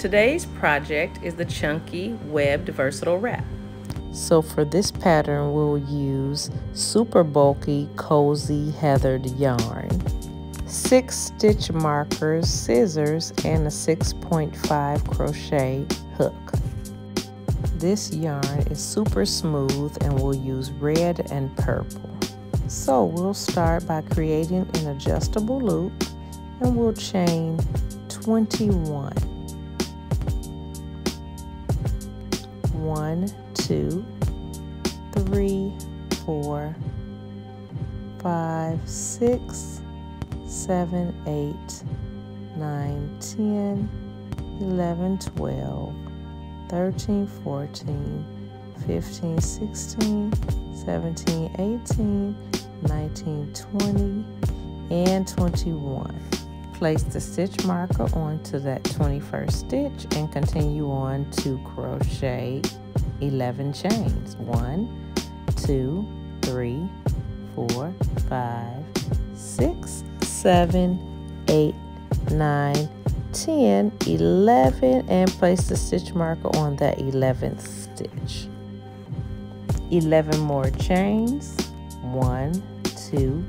Today's project is the Chunky Webbed Versatile Wrap. So for this pattern, we'll use super bulky, cozy heathered yarn, six stitch markers, scissors, and a 6.5 crochet hook. This yarn is super smooth and we'll use red and purple. So we'll start by creating an adjustable loop and we'll chain 21. One, two, three, four, five, six, seven, eight, nine, ten, eleven, twelve, thirteen, fourteen, fifteen, sixteen, seventeen, eighteen, nineteen, twenty, and 21 place the stitch marker onto that 21st stitch and continue on to crochet 11 chains. 1, 2, 3, 4, 5, 6, 7, 8, 9, 10, 11, and place the stitch marker on that 11th stitch. 11 more chains. 1, 2,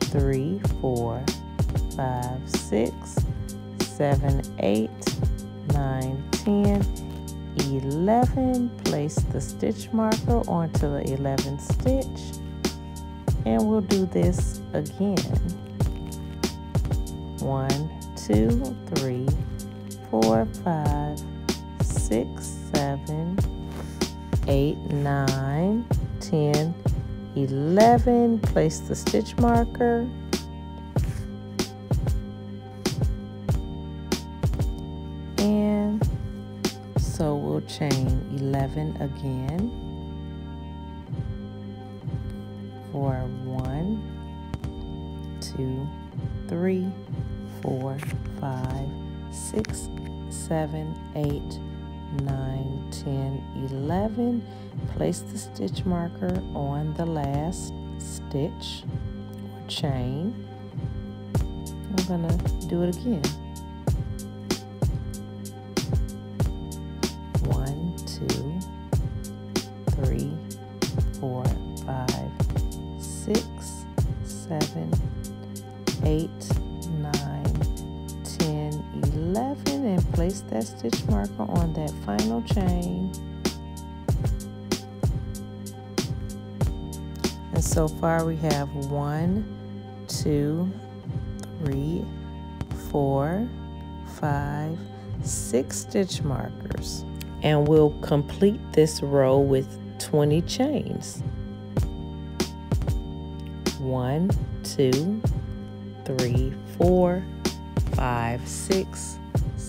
3, 4, five, six, seven, eight, 11 place the stitch marker onto the 11th stitch and we'll do this again One, two, three, four, five, six, seven, eight, nine, ten, eleven. 11 place the stitch marker chain 11 again for one, two, three, four, five, six, seven, eight, nine, ten, eleven. Place the stitch marker on the last stitch or chain. I'm gonna do it again. That stitch marker on that final chain. And so far we have one, two, three, four, five, six stitch markers. And we'll complete this row with 20 chains. One, two, three, four, five, six,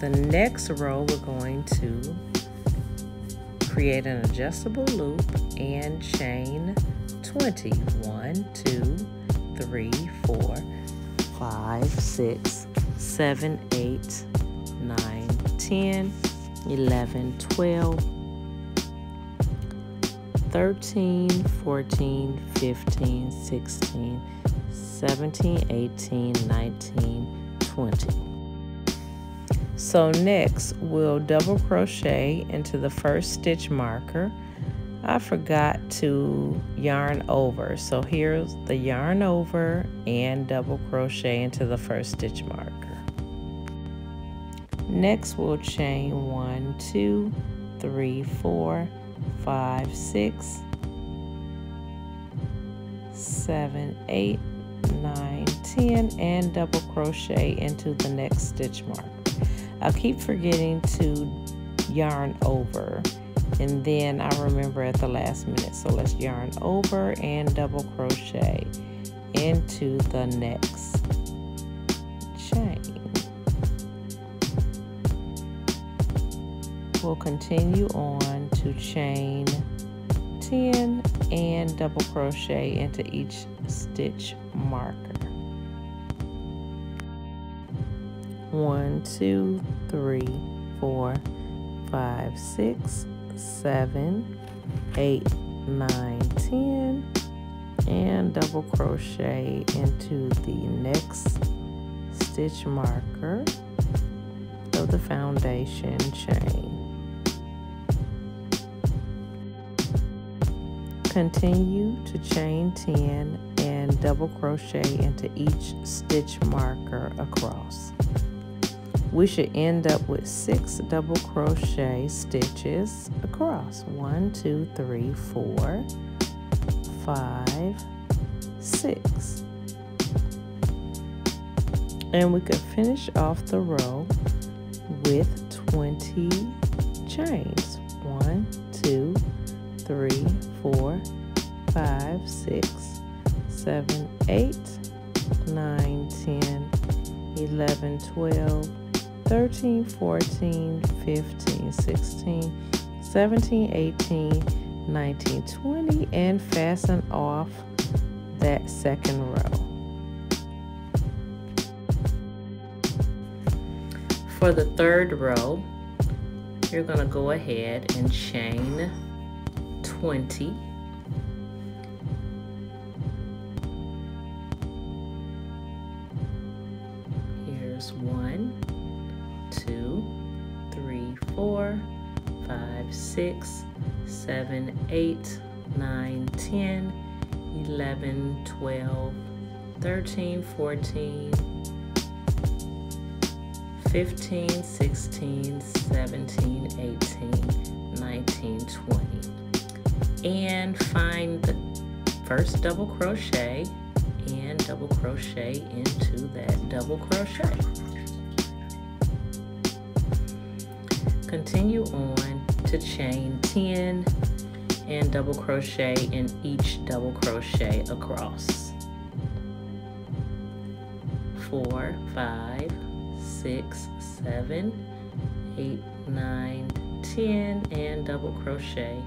The next row, we're going to create an adjustable loop and chain 20. 1, 2, 3, 4, 5, 6, 7, 8, 9, 10, 11, 12, 13, 14, 15, 16, 17, 18, 19, 20. So next we'll double crochet into the first stitch marker. I forgot to yarn over. So here's the yarn over and double crochet into the first stitch marker. Next we'll chain one, two, three, four, five, six, seven, eight, nine, ten, and double crochet into the next stitch marker. I keep forgetting to yarn over and then I remember at the last minute. So let's yarn over and double crochet into the next chain. We'll continue on to chain 10 and double crochet into each stitch marker. One, two, three, four, five, six, seven, eight, nine, ten, and double crochet into the next stitch marker of the foundation chain. Continue to chain 10 and double crochet into each stitch marker across. We should end up with six double crochet stitches across. One, two, three, four, five, six. And we could finish off the row with 20 chains. One, two, three, four, five, six, seven, eight, nine, ten, eleven, twelve, thirteen, fourteen, fifteen, sixteen, seventeen, eighteen, nineteen, twenty, and fasten off that second row. For the third row, you're going to go ahead and chain 20. 5, 6, 7, 8, 9, 10, 11, 12, 13, 14, 15, 16, 17, 18, 19, 20. And find the first double crochet and double crochet into that double crochet. Continue on to chain 10 and double crochet in each double crochet across. Four, five, six, seven, eight, nine, ten, and double crochet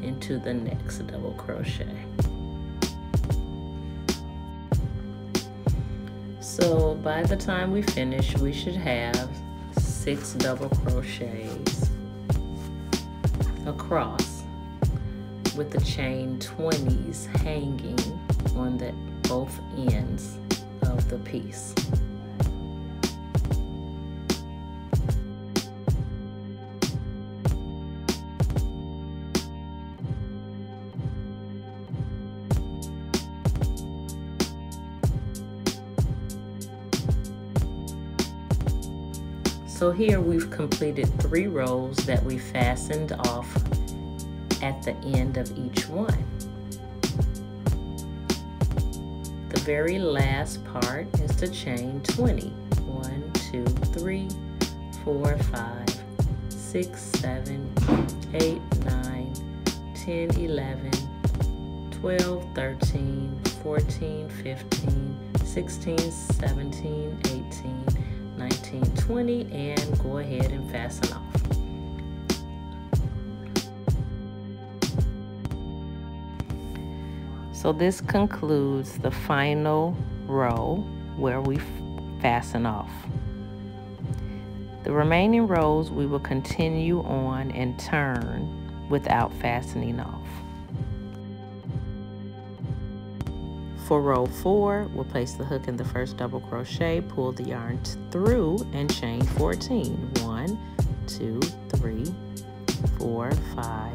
into the next double crochet. So by the time we finish, we should have six double crochets across with the chain 20s hanging on the both ends of the piece. So here we've completed three rows that we fastened off at the end of each one. The very last part is to chain 20. 1, 2, 3, 4, 5, 6, 7, 8, 9, 10, 11, 12, 13, 14, 15, 16, 17, 18, 19, 20 and go ahead and fasten off. So this concludes the final row where we fasten off. The remaining rows we will continue on and turn without fastening off. For row four, we'll place the hook in the first double crochet, pull the yarn through and chain 14. One, two, three, four, five,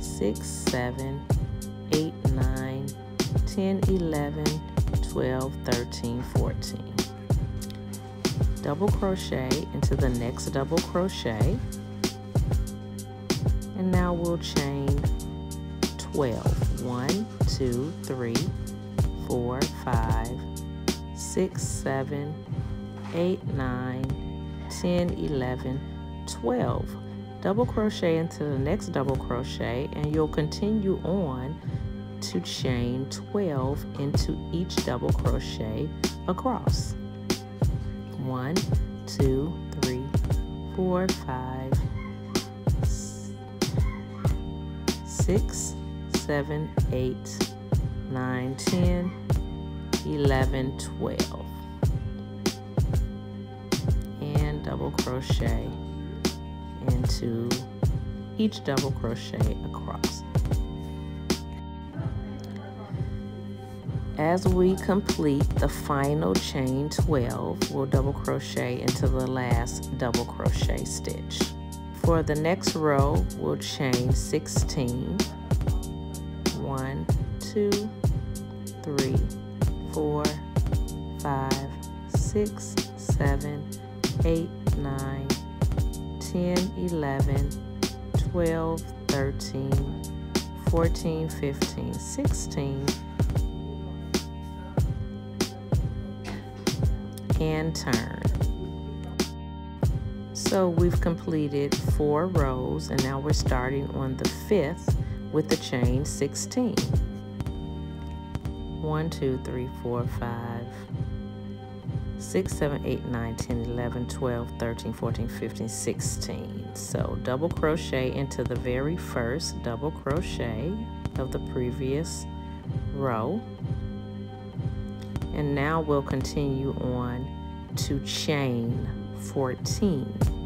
six, seven, eight, nine, 10, 11, 12, 13, 14. Double crochet into the next double crochet. And now we'll chain 12. 1, 2, 3, four, five, six, seven, eight, nine, 10, 11, 12. Double crochet into the next double crochet and you'll continue on to chain 12 into each double crochet across. One, two, three, four, five, six, seven, eight, nine, ten, eleven, twelve. And double crochet into each double crochet across. As we complete the final chain 12, we'll double crochet into the last double crochet stitch. For the next row, we'll chain 16. 1, 2, 3, 4, 5, 6, 7, 8, 9, 10, 11, 12, 13, 14, 15, 16, and turn. So we've completed four rows and now we're starting on the fifth with the chain 16. 1, 2, 3, 4, 5, 6, 7, 8, 9, 10, 11, 12, 13, 14, 15, 16. So double crochet into the very first double crochet of the previous row and now we'll continue on to chain 14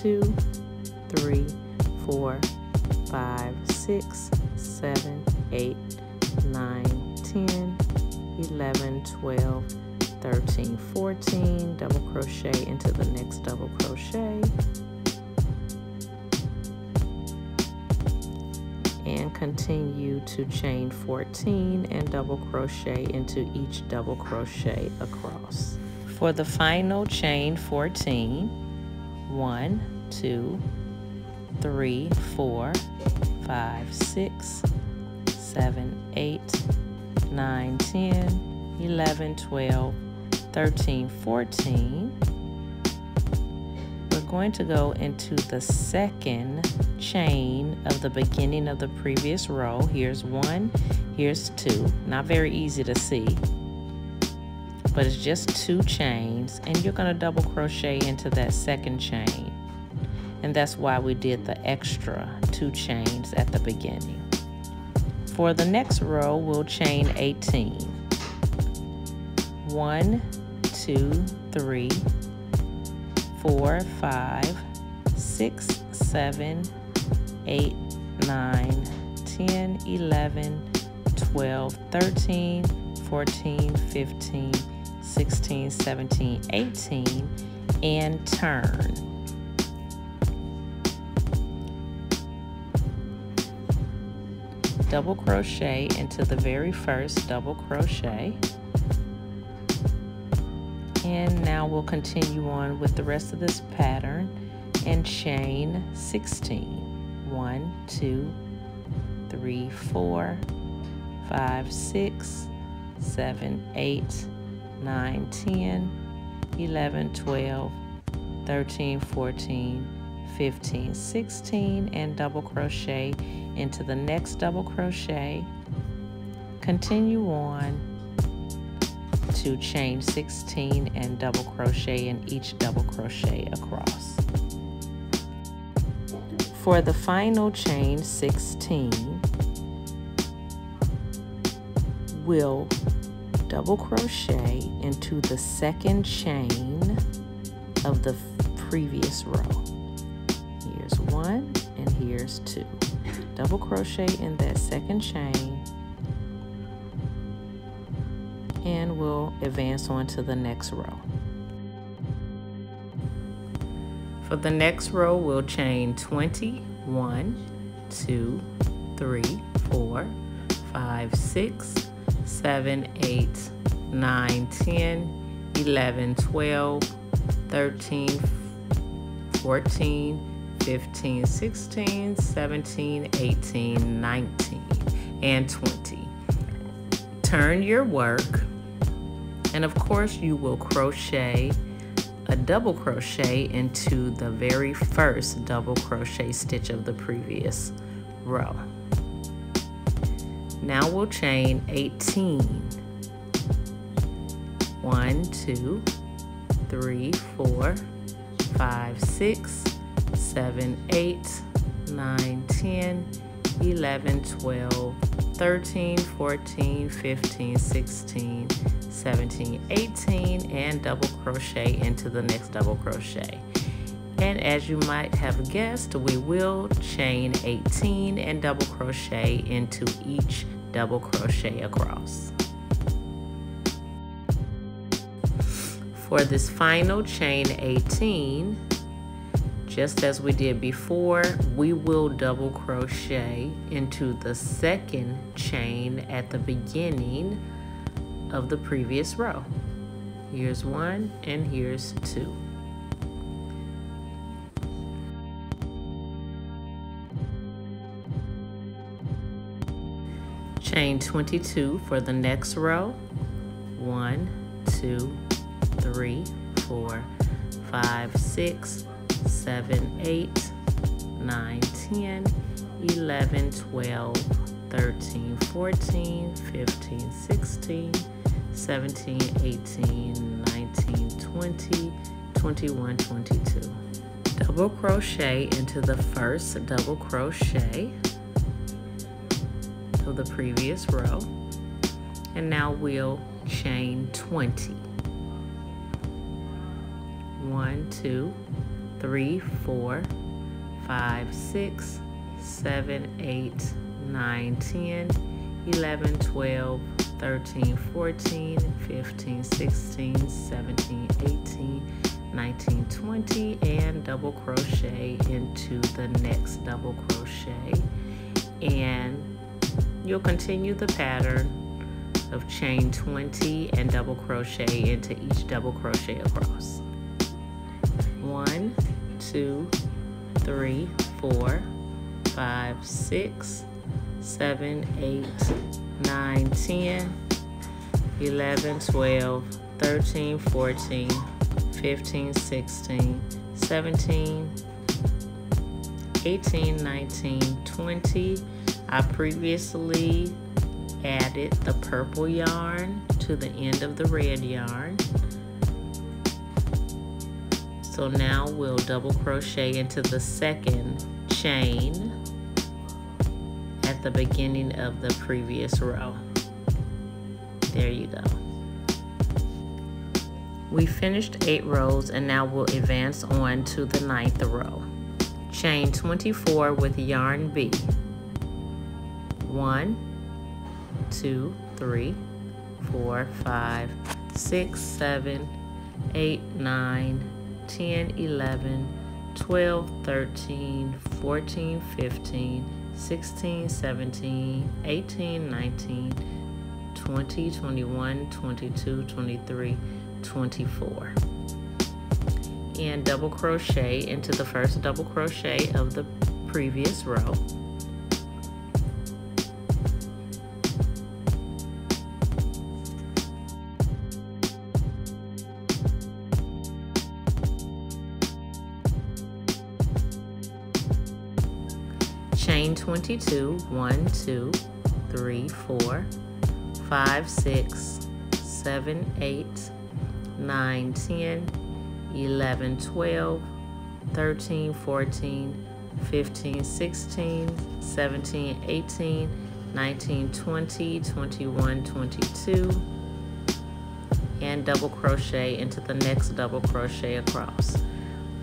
two three four five six seven eight nine ten eleven twelve thirteen fourteen double crochet into the next double crochet and continue to chain 14 and double crochet into each double crochet across. For the final chain 14, 1, 2, 3, 4, 5, 6, 7, 8, 9, 10, 11, 12, 13, 14, going to go into the second chain of the beginning of the previous row. Here's one, here's two. Not very easy to see, but it's just two chains and you're gonna double crochet into that second chain. And that's why we did the extra two chains at the beginning. For the next row, we'll chain 18. One, two, three, four, five, six, seven, eight, nine, 10, 11, 12, 13, 14, 15, 16, 17, 18, and turn. Double crochet into the very first double crochet and now we'll continue on with the rest of this pattern and chain 16 1 2 3 4 5 6 7 8 9 10 11 12 13 14 15 16 and double crochet into the next double crochet continue on to chain 16 and double crochet in each double crochet across. For the final chain 16, we'll double crochet into the second chain of the previous row. Here's one and here's two. Double crochet in that second chain and we'll advance on to the next row. For the next row, we'll chain 20, 1, 2, 3, 4, 5, 6, 7, 8, 9, 10, 11, 12, 13, 14, 15, 16, 17, 18, 19, and 20. Turn your work and of course you will crochet a double crochet into the very first double crochet stitch of the previous row. Now we'll chain 18. 1, 2, three, four, five, six, seven, eight, nine, ten, eleven, twelve, thirteen, fourteen, fifteen, sixteen, seventeen, eighteen, and double crochet into the next double crochet. And as you might have guessed, we will chain 18 and double crochet into each double crochet across. For this final chain 18, just as we did before, we will double crochet into the second chain at the beginning of the previous row. Here's one and here's two. Chain 22 for the next row. One, two, three, four, five, six, seven, eight, nine, 10, 11, 12, 13, 14, 15, 16, 17, 18, 19, 20, 21, 22. Double crochet into the first double crochet of the previous row. And now we'll chain 20. One, two, three, four, five, six, seven, eight, nine, 10, 11, 12, 13, 14, 15, 16, 17, 18, 19, 20, and double crochet into the next double crochet. And you'll continue the pattern of chain 20 and double crochet into each double crochet across. One, two, three, four, five, six, seven, eight, nine, 10, 11, 12, 13, 14, 15, 16, 17, 18, 19, 20. I previously added the purple yarn to the end of the red yarn. So now we'll double crochet into the second chain at the beginning of the previous row. There you go. We finished eight rows and now we'll advance on to the ninth row. Chain 24 with yarn B. One, two, three, four, five, six, seven, eight, nine, 10, 11, 12, 13, 14, 15, 16, 17, 18, 19, 20, 21, 22, 23, 24. And double crochet into the first double crochet of the previous row. 22 1 2 3 4 5 6 7 8 9 10 11 12 13 14 15 16 17 18 19 20 21 22 and double crochet into the next double crochet across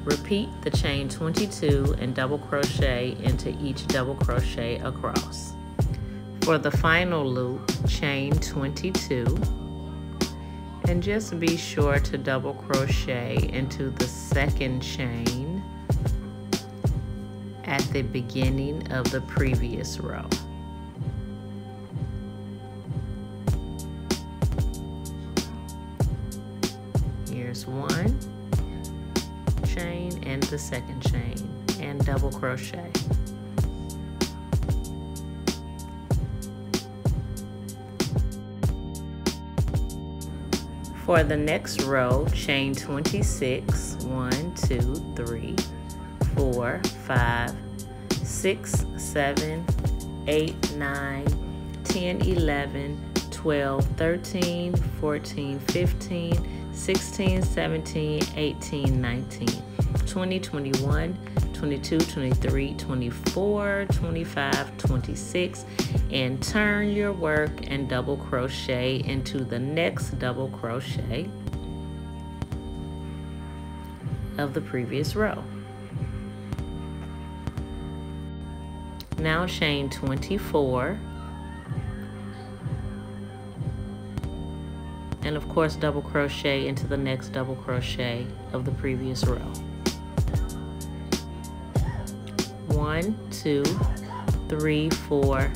Repeat the chain 22 and double crochet into each double crochet across. For the final loop, chain 22 and just be sure to double crochet into the second chain at the beginning of the previous row. Here's one chain and the second chain and double crochet. For the next row, chain 26, 1, 2, 3, 4, 5, 6, 7, 8, 9, 10, 11, 12, 13, 14, 15, 16, 17, 18, 19, 20, 21, 22, 23, 24, 25, 26, and turn your work and double crochet into the next double crochet of the previous row. Now chain 24 and of course double crochet into the next double crochet of the previous row. One, two, three, four,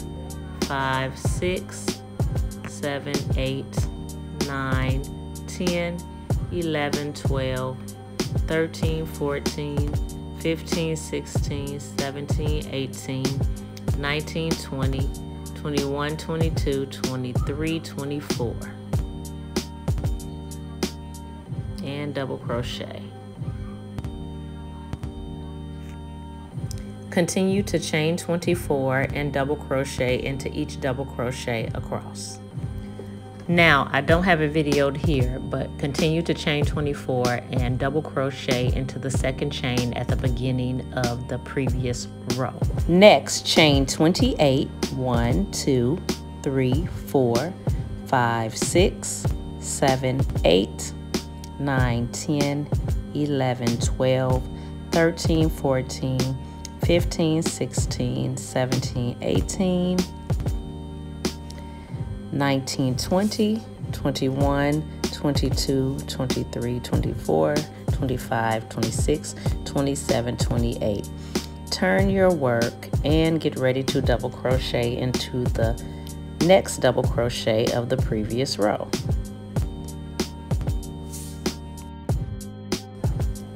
five, six, seven, eight, nine, ten, eleven, twelve, thirteen, fourteen, 15, 16, 17, 18, 19, 20, 21, 22, 23, 24. And double crochet. Continue to chain 24 and double crochet into each double crochet across. Now, I don't have it videoed here, but continue to chain 24 and double crochet into the second chain at the beginning of the previous row. Next, chain 28, 1, 2, 3, 4, 5, 6, 7, 8, 9, 10, 11, 12, 13, 14, 15, 16, 17, 18, 19, 20, 21, 22, 23, 24, 25, 26, 27, 28. Turn your work and get ready to double crochet into the next double crochet of the previous row.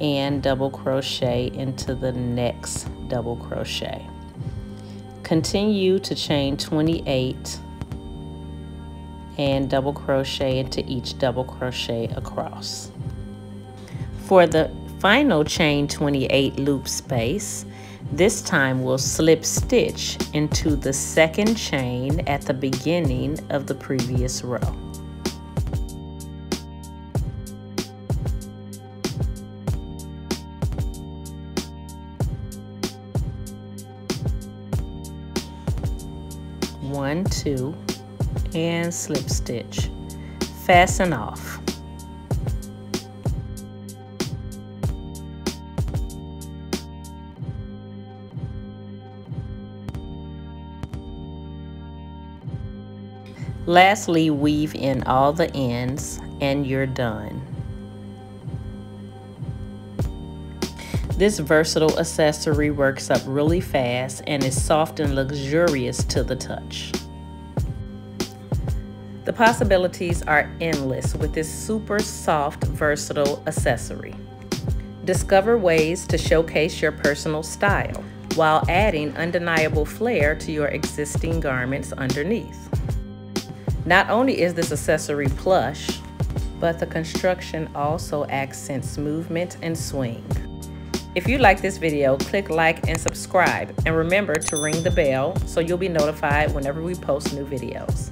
and double crochet into the next double crochet. Continue to chain 28 and double crochet into each double crochet across. For the final chain 28 loop space, this time we'll slip stitch into the second chain at the beginning of the previous row. Two, and slip stitch. Fasten off. Lastly, weave in all the ends and you're done. This versatile accessory works up really fast and is soft and luxurious to the touch. The possibilities are endless with this super soft, versatile accessory. Discover ways to showcase your personal style while adding undeniable flair to your existing garments underneath. Not only is this accessory plush, but the construction also accents movement and swing. If you like this video, click like and subscribe, and remember to ring the bell so you'll be notified whenever we post new videos.